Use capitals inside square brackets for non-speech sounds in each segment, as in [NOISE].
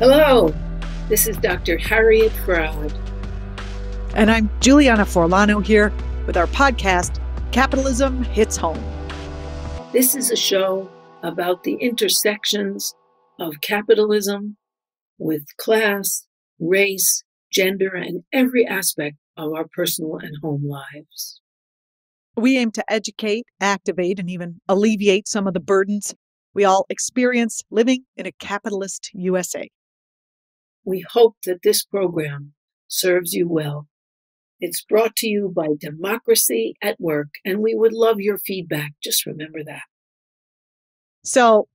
Hello, this is Dr. Harriet Fraad. And I'm Julianna Forlano here with our podcast, Capitalism Hits Home. This is a show about the intersections of capitalism with class, race, gender, and every aspect of our personal and home lives. We aim to educate, activate, and even alleviate some of the burdens we all experience living in a capitalist USA. We hope that this program serves you well. It's brought to you by Democracy at Work, and we would love your feedback. Just remember that. So,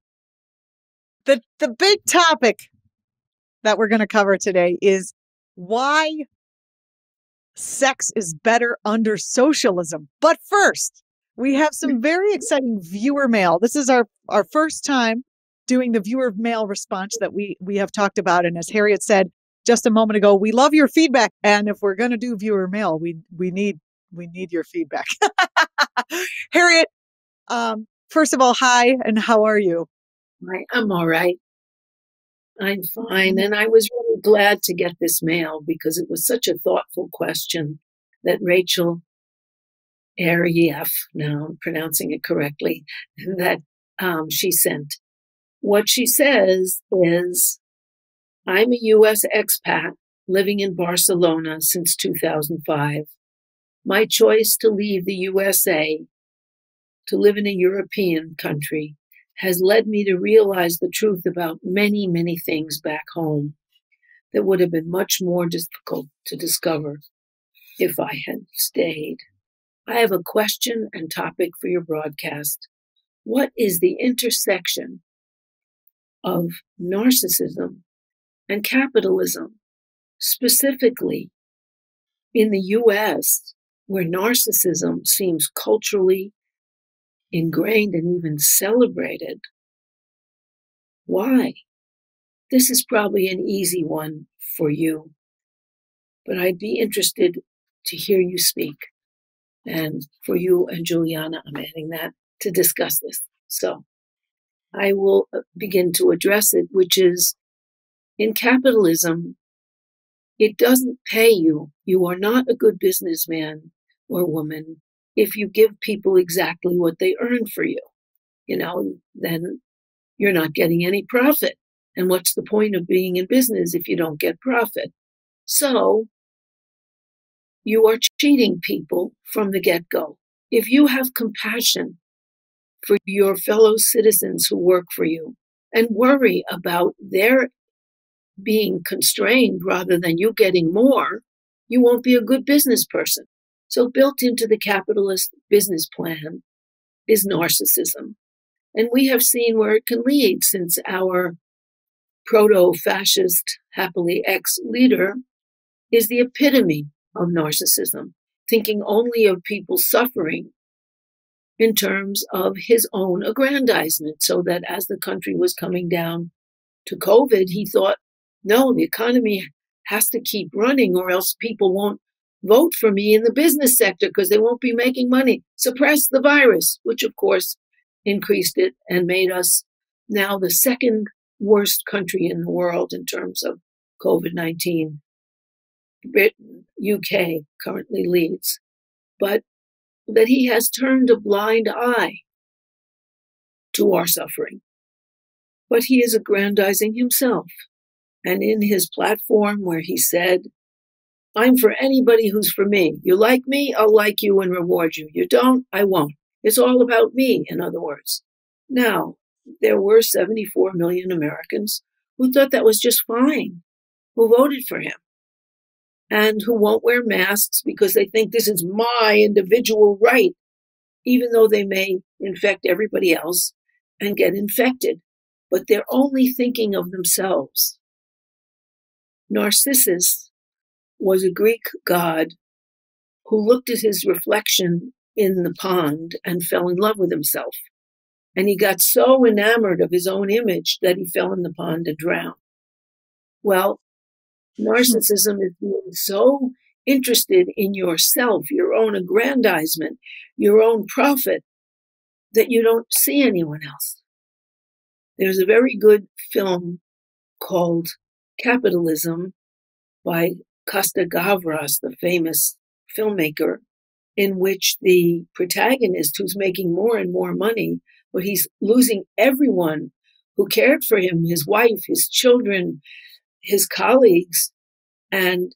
the, the big topic that we're going to cover today is why sex is better under socialism. But first, we have some [LAUGHS] very exciting viewer mail. This is our, our first time doing the viewer mail response that we we have talked about. And as Harriet said just a moment ago, we love your feedback. And if we're going to do viewer mail, we we need we need your feedback. [LAUGHS] Harriet, um, first of all, hi, and how are you? I'm all right. I'm fine. And I was really glad to get this mail because it was such a thoughtful question that Rachel Arief, now I'm pronouncing it correctly, that um, she sent. What she says is, I'm a U.S. expat living in Barcelona since 2005. My choice to leave the USA to live in a European country has led me to realize the truth about many, many things back home that would have been much more difficult to discover if I had stayed. I have a question and topic for your broadcast. What is the intersection of narcissism and capitalism, specifically in the US, where narcissism seems culturally ingrained and even celebrated. Why? This is probably an easy one for you, but I'd be interested to hear you speak. And for you and Julianna, I'm adding that to discuss this. So I will uh, begin to address it, which is in capitalism, it doesn't pay you. You are not a good businessman or woman if you give people exactly what they earn for you. You know, then you're not getting any profit. And what's the point of being in business if you don't get profit? So you are cheating people from the get go. If you have compassion for your fellow citizens who work for you and worry about their being constrained rather than you getting more, you won't be a good business person. So, built into the capitalist business plan is narcissism. And we have seen where it can lead since our proto fascist, happily ex leader is the epitome of narcissism, thinking only of people suffering in terms of his own aggrandizement. So that as the country was coming down to COVID, he thought, no, the economy has to keep running or else people won't vote for me in the business sector because they won't be making money. Suppress the virus, which of course increased it and made us now the second worst country in the world in terms of COVID 19. Britain, UK currently leads. But that he has turned a blind eye to our suffering. But he is aggrandizing himself. And in his platform, where he said, I'm for anybody who's for me. You like me, I'll like you and reward you. You don't, I won't. It's all about me, in other words. Now, there were 74 million Americans who thought that was just fine, who voted for him and who won't wear masks because they think this is my individual right, even though they may infect everybody else and get infected. But they're only thinking of themselves. Narcissus was a Greek god who looked at his reflection in the pond and fell in love with himself. And he got so enamored of his own image that he fell in the pond and drowned. Well, Hmm. Narcissism is being so interested in yourself, your own aggrandizement, your own profit, that you don't see anyone else. There's a very good film called Capitalism by Costa Gavras, the famous filmmaker, in which the protagonist, who's making more and more money, but he's losing everyone who cared for him his wife, his children, his colleagues. And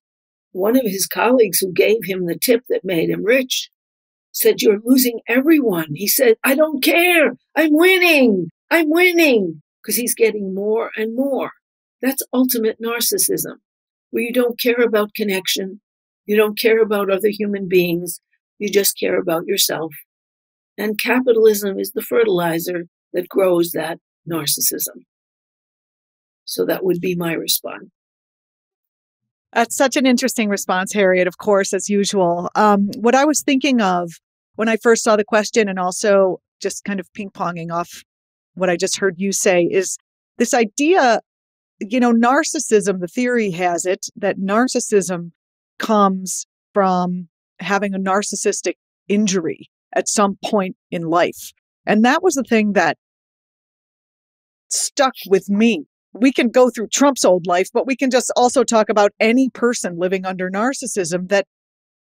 one of his colleagues who gave him the tip that made him rich said, You're losing everyone. He said, I don't care. I'm winning. I'm winning because he's getting more and more. That's ultimate narcissism, where you don't care about connection. You don't care about other human beings. You just care about yourself. And capitalism is the fertilizer that grows that narcissism. So that would be my response. That's such an interesting response, Harriet, of course, as usual. Um, what I was thinking of when I first saw the question and also just kind of ping ponging off what I just heard you say is this idea, you know, narcissism, the theory has it that narcissism comes from having a narcissistic injury at some point in life. And that was the thing that stuck with me. We can go through Trump's old life, but we can just also talk about any person living under narcissism that,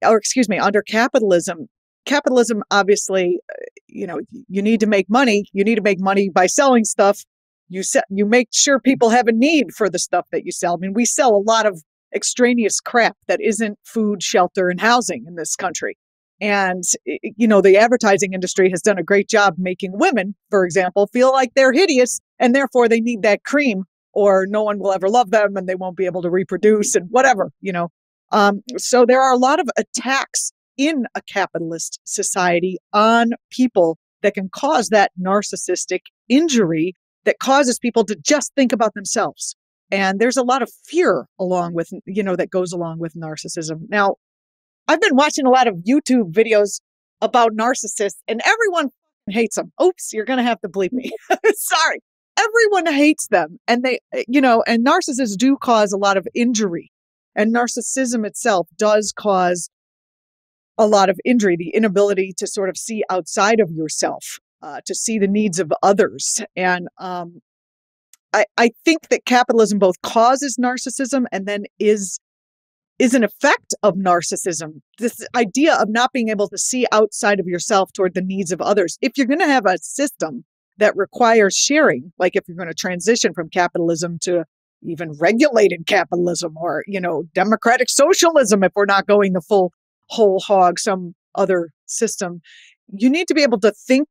or excuse me, under capitalism. Capitalism, obviously, uh, you know, you need to make money. You need to make money by selling stuff. You set, you make sure people have a need for the stuff that you sell. I mean, we sell a lot of extraneous crap that isn't food, shelter, and housing in this country. And, you know, the advertising industry has done a great job making women, for example, feel like they're hideous and therefore they need that cream or no one will ever love them and they won't be able to reproduce and whatever, you know. Um, so there are a lot of attacks in a capitalist society on people that can cause that narcissistic injury that causes people to just think about themselves. And there's a lot of fear along with, you know, that goes along with narcissism. Now, I've been watching a lot of YouTube videos about narcissists and everyone hates them. Oops, you're going to have to bleep me. [LAUGHS] Sorry. Everyone hates them. And they, eh, you know, and narcissists do cause a lot of injury. And narcissism itself does cause a lot of injury, the inability to sort of see outside of yourself, uh, to see the needs of others. And um, I, I think that capitalism both causes narcissism and then is is an effect of narcissism. This idea of not being able to see outside of yourself toward the needs of others. If you're going to have a system that requires sharing, like if you're going to transition from capitalism to even regulated capitalism or, you know, democratic socialism, if we're not going the full whole hog, some other system, you need to be able to think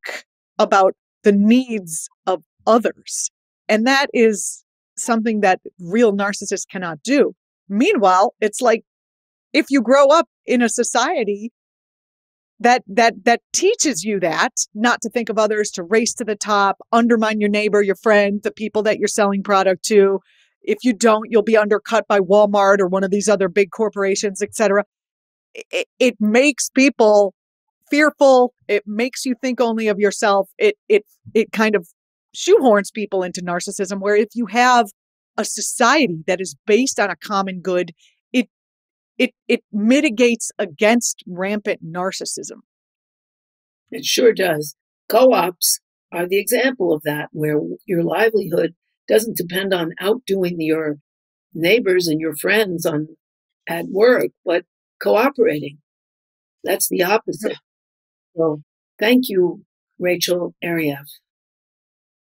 about the needs of others and that is something that real narcissists cannot do. Meanwhile, it's like if you grow up in a society that that that teaches you that not to think of others to race to the top undermine your neighbor your friend the people that you're selling product to. If you don't you'll be undercut by walmart or one of these other big corporations etc it, it makes people fearful. It makes you think only of yourself. It it it kind of shoehorns people into narcissism where if you have a society that is based on a common good it it it mitigates against rampant narcissism. It sure does. Co-ops are the example of that where your livelihood doesn't depend on outdoing your neighbors and your friends on at work but cooperating. That's the opposite. Hmm. So thank you rachel ariev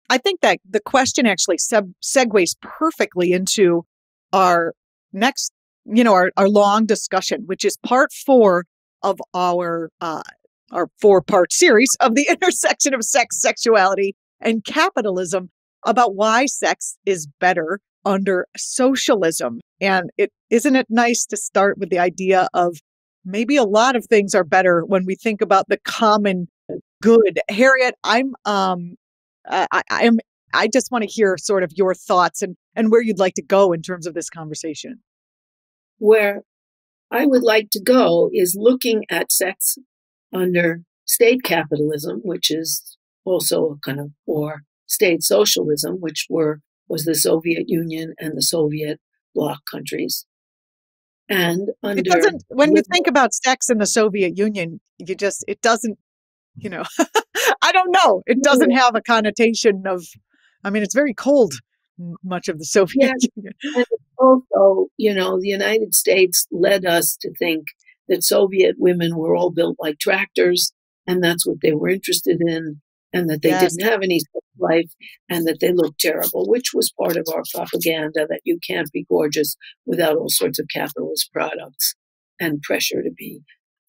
I think that the question actually seg- segues perfectly into our next, you know, our, our long discussion, which is part four of our uh, our four part series of the [LAUGHS] intersection of sex, sexuality, and capitalism about why sex is better under socialism. And it isn't it nice to start with the idea of maybe a lot of things are better when we think about the common good. Harriet, I'm um I, I am I just want to hear sort of your thoughts and and where you'd like to go in terms of this conversation. Where I would like to go is looking at sex under state capitalism, which is also a kind of or state socialism, which were was the Soviet Union and the Soviet bloc countries. And under it doesn't when you think about sex in the Soviet Union, you just it doesn't you know, [LAUGHS] I don't know. It doesn't have a connotation of, I mean, it's very cold, much of the Soviet yeah. [LAUGHS] Union. also, you know, the United States led us to think that Soviet women were all built like tractors, and that's what they were interested in, and that they yes. didn't have any life, and that they looked terrible, which was part of our propaganda that you can't be gorgeous without all sorts of capitalist products and pressure to be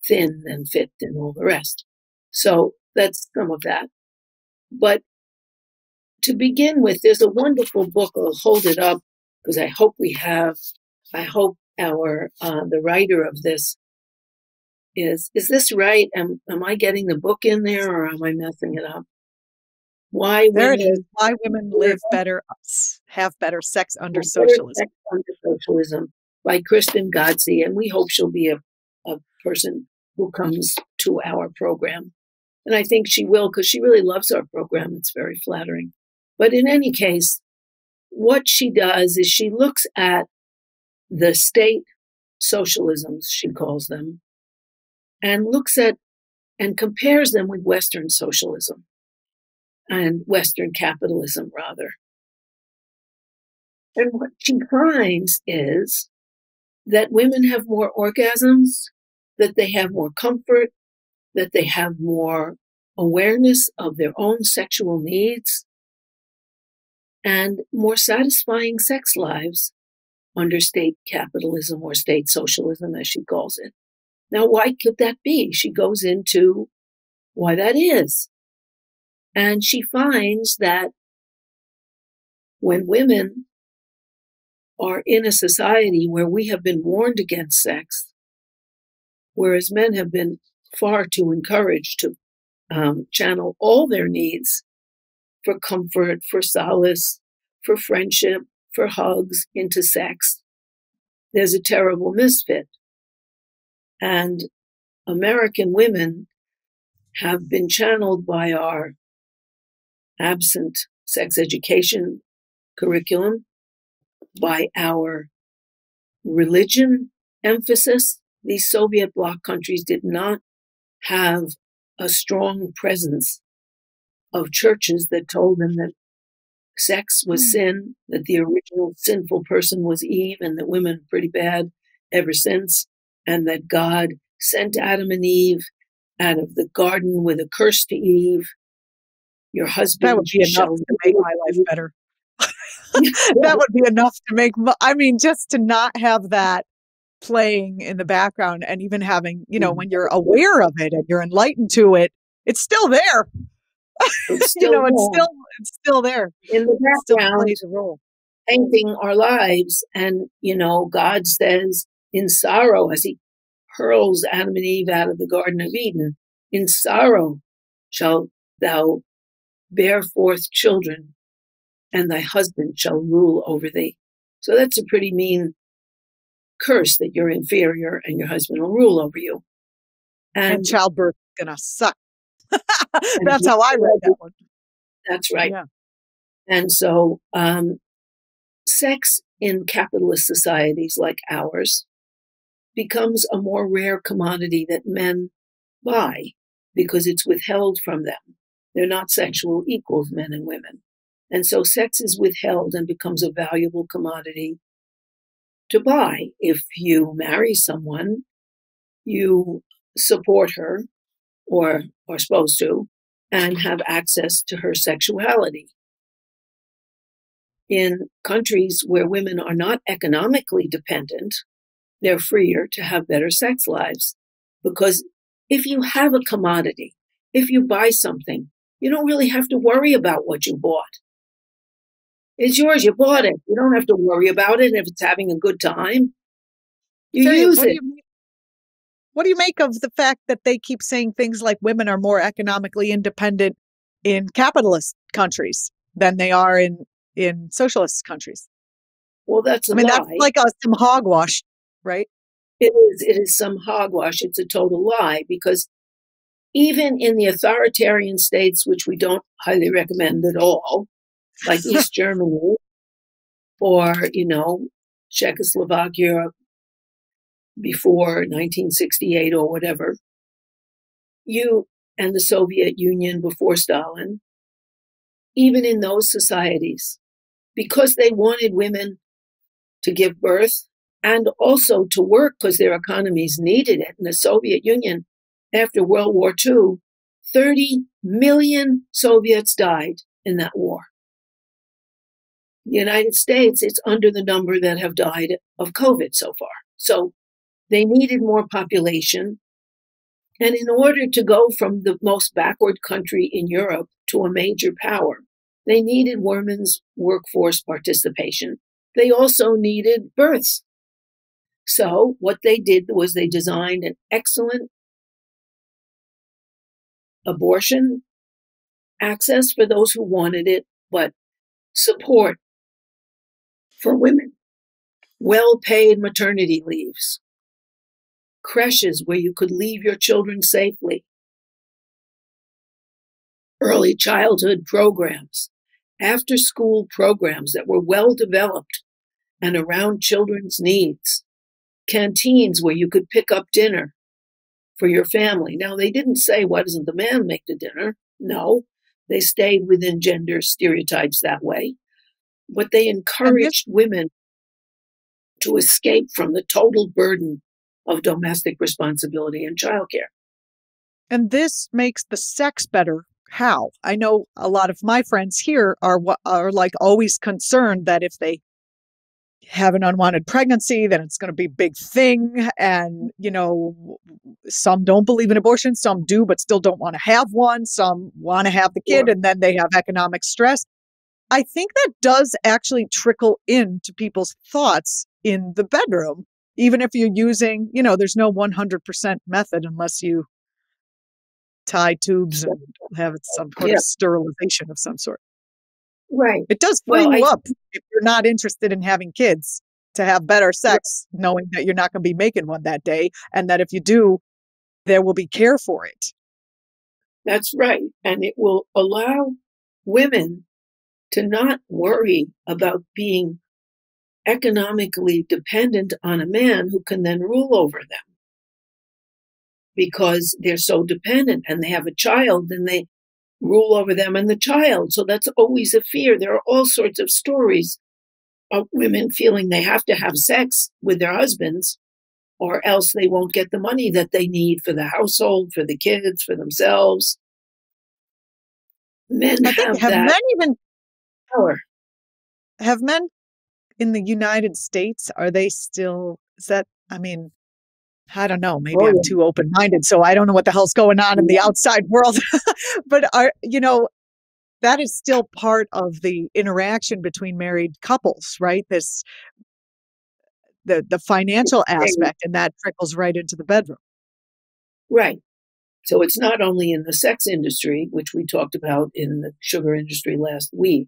thin and fit and all the rest. So that's some of that. But to begin with, there's a wonderful book. I'll hold it up because I hope we have. I hope our uh, the writer of this is is this right? Am am I getting the book in there or am I messing it up? Why there women, it is. Why women live better, have better sex under socialism. Sex under socialism by Kristen Ghodsee, and we hope she'll be a, a person who comes to our program. And I think she will because she really loves our program. It's very flattering. But in any case, what she does is she looks at the state socialisms, she calls them, and looks at and compares them with Western socialism and Western capitalism, rather. And what she finds is that women have more orgasms, that they have more comfort, that they have more awareness of their own sexual needs, and more satisfying sex lives under state capitalism or state socialism, as she calls it. Now, why could that be? She goes into why that is. And she finds that when women are in a society where we have been warned against sex, whereas men have been far too encouraged to um, channel all their needs for comfort, for solace, for friendship, for hugs into sex, there's a terrible misfit. And American women have been channeled by our absent sex education curriculum, by our religion emphasis. These Soviet bloc countries did not have a strong presence of churches that told them that sex was mm. sin, that the original sinful person was Eve, and that women are pretty bad ever since, and that God sent Adam and Eve out of the garden with a curse to Eve. Your husband [LAUGHS] [LAUGHS] that would be enough to make my life better. that would be enough to make. I mean, just to not have that playing in the background, and even having, you know, mm. when you're aware of it and you're enlightened to it, it's still there. [LAUGHS] It's still you know, it's still it's still there. In the background, plays a role. Painting our lives, and you know, God says in sorrow as He hurls Adam and Eve out of the Garden of Eden, in sorrow shall thou bear forth children, and thy husband shall rule over thee. So that's a pretty mean curse that you're inferior and your husband will rule over you. And, and childbirth is gonna suck. [LAUGHS] That's how I read that [LAUGHS] one. That's right. Yeah. And so, um, sex in capitalist societies like ours becomes a more rare commodity that men buy because it's withheld from them. They're not sexual equals, men and women. And so sex is withheld and becomes a valuable commodity to buy. If you marry someone, you support her or are supposed to and have access to her sexuality. In countries where women are not economically dependent, they're freer to have better sex lives. Because if you have a commodity, if you buy something, you don't really have to worry about what you bought. It's yours. You bought it. You don't have to worry about it. if it's having a good time, you use it. You, what do you make of the fact that they keep saying things like women are more economically independent in capitalist countries than they are in in socialist countries? Well, that's I mean, lie. that's like a, some hogwash, right? It is. It is some hogwash. It's a total lie because even in the authoritarian states, which we don't highly recommend at all, like [LAUGHS] East Germany or you know Czechoslovakia before 1968 or whatever, you and the Soviet Union before Stalin, even in those societies, because they wanted women to give birth and also to work because their economies needed it. In the Soviet Union, after World War II, 30 million Soviets died in that war. The United States, it's under the number that have died of COVID so far. So they needed more population. And in order to go from the most backward country in Europe to a major power, they needed women's workforce participation. They also needed births. So what they did was they designed an excellent abortion access for those who wanted it, but support for women, well paid maternity leaves, creches where you could leave your children safely, early childhood programs, after school programs that were well developed and around children's needs, canteens where you could pick up dinner for your family. Now, they didn't say, why doesn't the man make the dinner? No, they stayed within gender stereotypes that way. But they encouraged women to escape from the total burden of domestic responsibility and childcare. And this makes the sex better. How? I know a lot of my friends here are are like always concerned that if they have an unwanted pregnancy, then it's going to be a big thing. And, you know, some don't believe in abortion, some do, but still don't want to have one. Some want to have the kid sure. and then they have economic stress. I think that does actually trickle into people's thoughts in the bedroom, even if you're using, you know, there's no 100% method unless you tie tubes and have some sort yeah. of sterilization of some sort. Right. It does free well, you I, up if you're not interested in having kids to have better sex, knowing that you're not going to be making one that day. And that if you do, there will be care for it. That's right. And it will allow women to not worry about being economically dependent on a man who can then rule over them because they're so dependent and they have a child and they rule over them and the child. So that's always a fear. There are all sorts of stories of women feeling they have to have sex with their husbands or else they won't get the money that they need for the household, for the kids, for themselves. Men have, have that men even power. Have men in the United States, are they still, is that, I mean, I don't know. Maybe oh, I'm too open minded. So I don't know what the hell's going on in the outside [LAUGHS] world. but are, you know, that is still part of the interaction between married couples, right? This, the, the financial aspect, and that trickles right into the bedroom. Right. So it's not only in the sex industry, which we talked about in the sugar industry last week,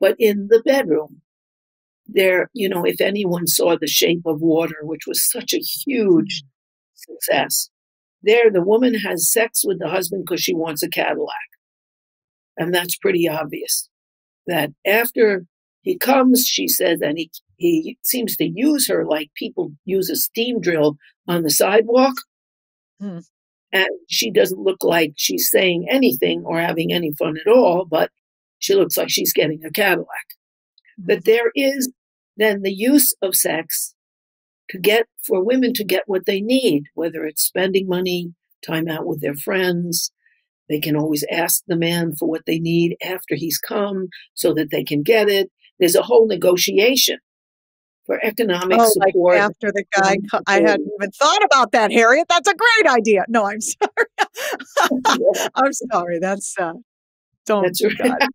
but in the bedroom. There, you know, if anyone saw The Shape of Water, which was such a huge success. There, the woman has sex with the husband because she wants a Cadillac. And that's pretty obvious. That after he comes, she says, and he, he seems to use her like people use a steam drill on the sidewalk. Hmm. And she doesn't look like she's saying anything or having any fun at all, but she looks like she's getting a Cadillac. But hmm. there is then the use of sex to get for women to get what they need, whether it's spending money, time out with their friends. They can always ask the man for what they need after he's come so that they can get it. There's a whole negotiation for economic oh, support. Like after the guy, I hadn't even thought about that, Harriet. That's a great idea. No, I'm [LAUGHS] sorry. [LAUGHS] I'm sorry. That's uh, don't. That's right.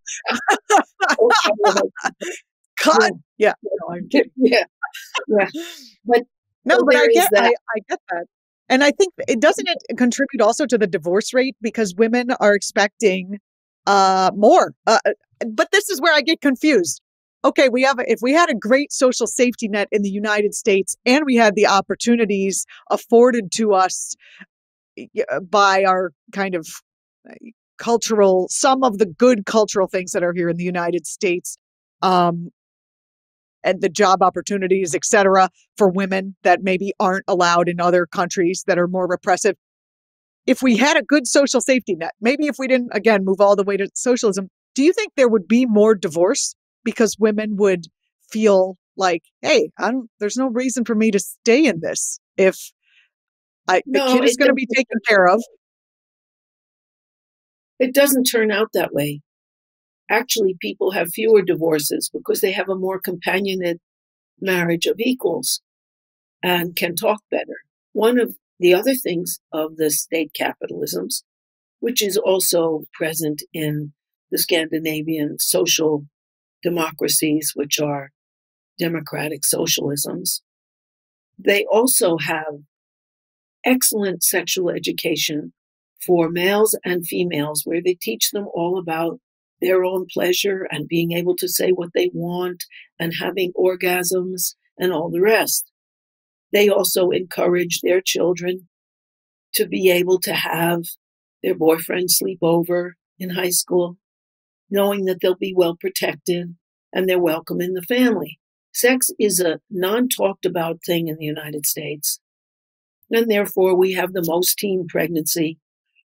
[LAUGHS] Cut. Yeah. No, I'm kidding. [LAUGHS] Yeah. Yeah. But no, but I get, I, I get that. And I think it doesn't it contribute also to the divorce rate because women are expecting uh, more. Uh, uh, but this is where I get confused. Okay, we have if we had a great social safety net in the United States and we had the opportunities afforded to us uh, by our kind of uh, cultural some of the good cultural things that are here in the United States um, and the job opportunities, et cetera, for women that maybe aren't allowed in other countries that are more repressive. If we had a good social safety net, maybe if we didn't, again, move all the way to socialism, do you think there would be more divorce because women would feel like, hey, I don't, there's no reason for me to stay in this if I, the kid is going to be taken care of. It doesn't turn out that way. Actually, people have fewer divorces because they have a more companionate marriage of equals and can talk better. One of the other things of the state capitalisms, which is also present in the Scandinavian social democracies, which are democratic socialisms, they also have excellent sexual education for males and females, where they teach them all about their own pleasure and being able to say what they want and having orgasms and all the rest. They also encourage their children to be able to have their boyfriend sleep over in high school, knowing that they'll be well protected and they're welcome in the family. Sex is a non talked about thing in the United States. And therefore, we have the most teen pregnancy.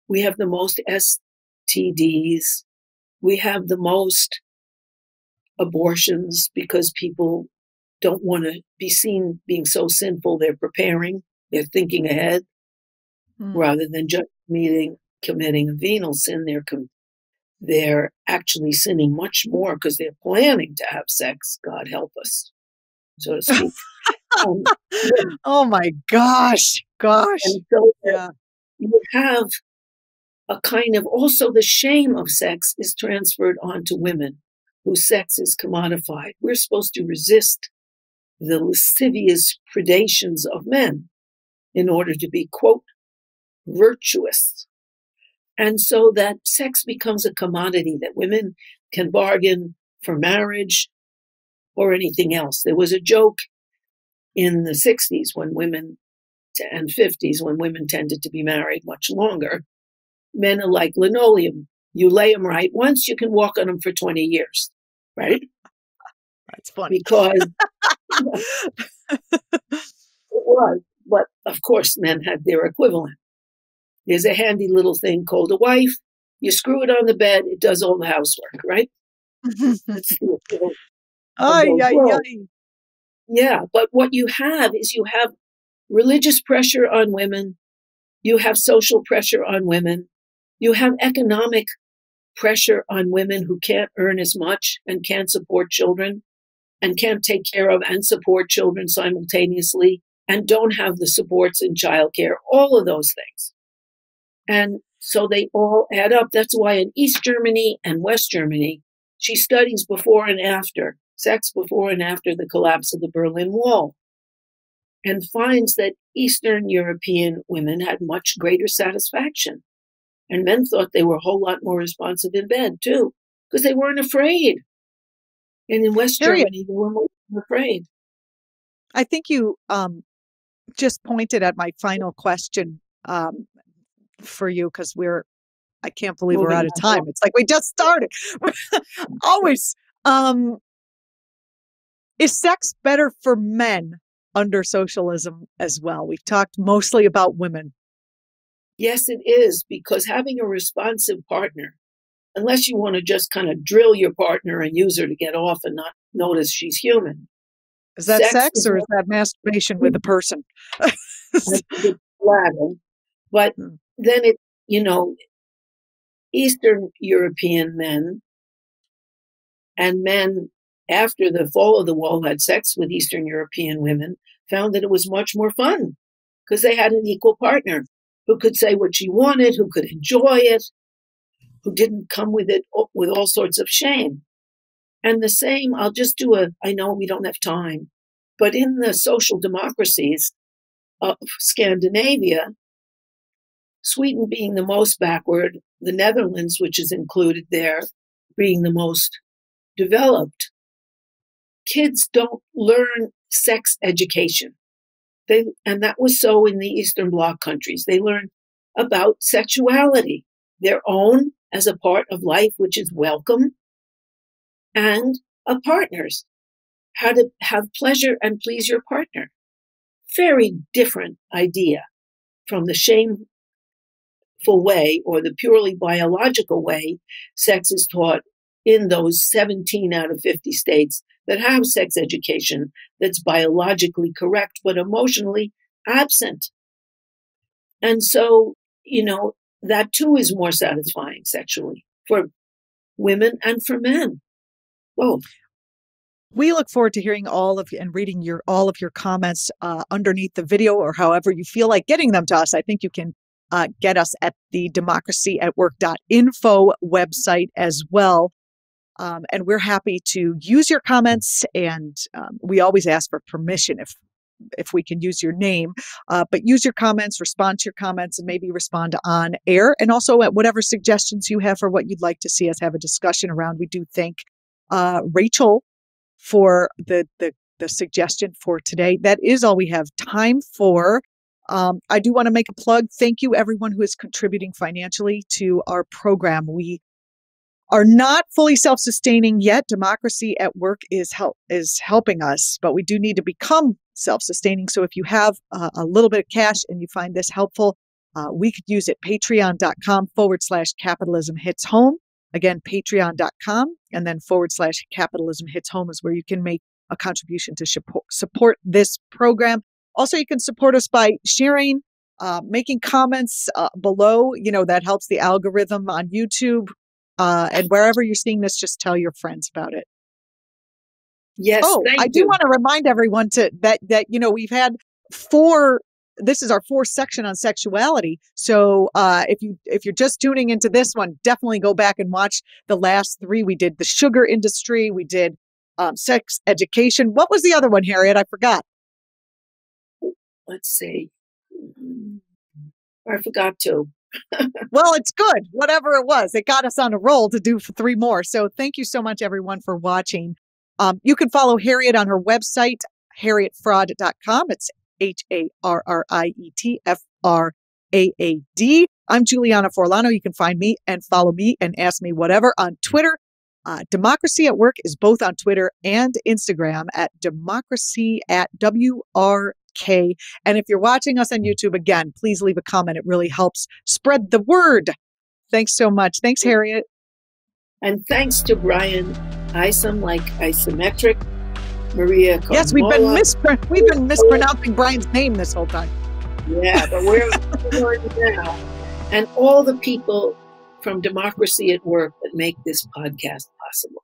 We have the most STDs. We have the most abortions because people don't want to be seen being so sinful. They're preparing, they're thinking ahead Mm. rather than just meeting, committing a venal sin. They're, com- they're actually sinning much more because they're planning to have sex. God help us, so to speak. [LAUGHS] um, Oh my gosh. Gosh. and so Yeah. you have a kind of also the shame of sex is transferred onto women whose sex is commodified. We're supposed to resist the lascivious predations of men in order to be, quote, virtuous. And so that sex becomes a commodity that women can bargain for marriage or anything else. There was a joke in the 60s when women and 50s when women tended to be married much longer. Men are like linoleum. You lay them right once, you can walk on them for 20 years, right? That's funny. Because [LAUGHS] it was. But of course, men had their equivalent. There's a handy little thing called a wife. You screw it on the bed, it does all the housework, right? It's the equivalent. Ay, ay, ay. Yeah, but what you have is you have religious pressure on women, you have social pressure on women, you have economic pressure on women who can't earn as much and can't support children and can't take care of and support children simultaneously and don't have the supports in childcare, all of those things. And so they all add up. That's why in East Germany and West Germany, she studies before and after, sex before and after the collapse of the Berlin Wall, and finds that Eastern European women had much greater satisfaction. And men thought they were a whole lot more responsive in bed, too, because they weren't afraid. And in West Period. Germany, they were more afraid. I think you um, just pointed at my final question um, for you because we're, I can't believe we're out of time. It's like we just started. [LAUGHS] Always. Um, is sex better for men under socialism as well? We've talked mostly about women. Yes, it is, because having a responsive partner, unless you want to just kind of drill your partner and use her to get off and not notice she's human, Is that Sex sex, or is that masturbation with a [LAUGHS] person? latter. [LAUGHS] But Hmm. then it, you know, Eastern European men and men after the fall of the wall had sex with Eastern European women found that it was much more fun because they had an equal partner who could say what she wanted, who could enjoy it, who didn't come with it with all sorts of shame. And the same, I'll just do a, I know we don't have time, but in the social democracies of Scandinavia, Sweden being the most backward, the Netherlands, which is included there, being the most developed, kids don't learn sex education. They, and that was so in the Eastern Bloc countries. They learn about sexuality, their own as a part of life, which is welcome, and a partner's, how to have pleasure and please your partner. Very different idea from the shameful way or the purely biological way sex is taught in those 17 out of 50 states that have sex education that's biologically correct, but emotionally absent. And so, you know, that too is more satisfying sexually for women and for men. Both. We look forward to hearing all of and reading your all of your comments uh, underneath the video, or however you feel like getting them to us. I think you can uh, get us at the democracy at work.info website as well. Um, and we're happy to use your comments, and um, we always ask for permission if if we can use your name. Uh, but use your comments, respond to your comments, and maybe respond on air. And also at whatever suggestions you have for what you'd like to see us have a discussion around. We do thank uh, Rachel for the, the the suggestion for today. That is all we have time for. Um, I do want to make a plug. Thank you, everyone who is contributing financially to our program. We are not fully self-sustaining yet. Democracy at Work is help is helping us, but we do need to become self-sustaining. So if you have uh, a little bit of cash and you find this helpful, uh, we could use it. Patreon.com forward slash capitalism hits home. Again, patreon.com and then forward slash capitalism hits home is where you can make a contribution to support this program. Also, you can support us by sharing, uh, making comments uh, below. You know, that helps the algorithm on YouTube. Uh, and wherever you're seeing this, just tell your friends about it. Yes. Oh, I do want to remind everyone to that that you know we've had four. This is our fourth section on sexuality. So uh, if you if you're just tuning into this one, definitely go back and watch the last three. We did the sugar industry. We did um, sex education. What was the other one, Harriet? I forgot. Let's see. Mm, I forgot to. Well, it's good. Whatever it was, it got us on a roll to do three more. So thank you so much, everyone, for watching. Um, you can follow Harriet on her website, harrietfraad.com. It's H A R R I E T F R A A D. I'm Julianna Forlano. You can find me and follow me and ask me whatever on Twitter. Uh, Democracy at Work is both on Twitter and Instagram at democracy at WRK. And if you're watching us on YouTube, again, please leave a comment. It really helps spread the word. Thanks so much. Thanks, Harriet. And thanks to Brian Isom, like isometric. Maria Carmola. Yes, we've been mispr- we've been mispronouncing Brian's name this whole time. Yeah, but [LAUGHS] we're now. And all the people from Democracy at Work that make this podcast possible.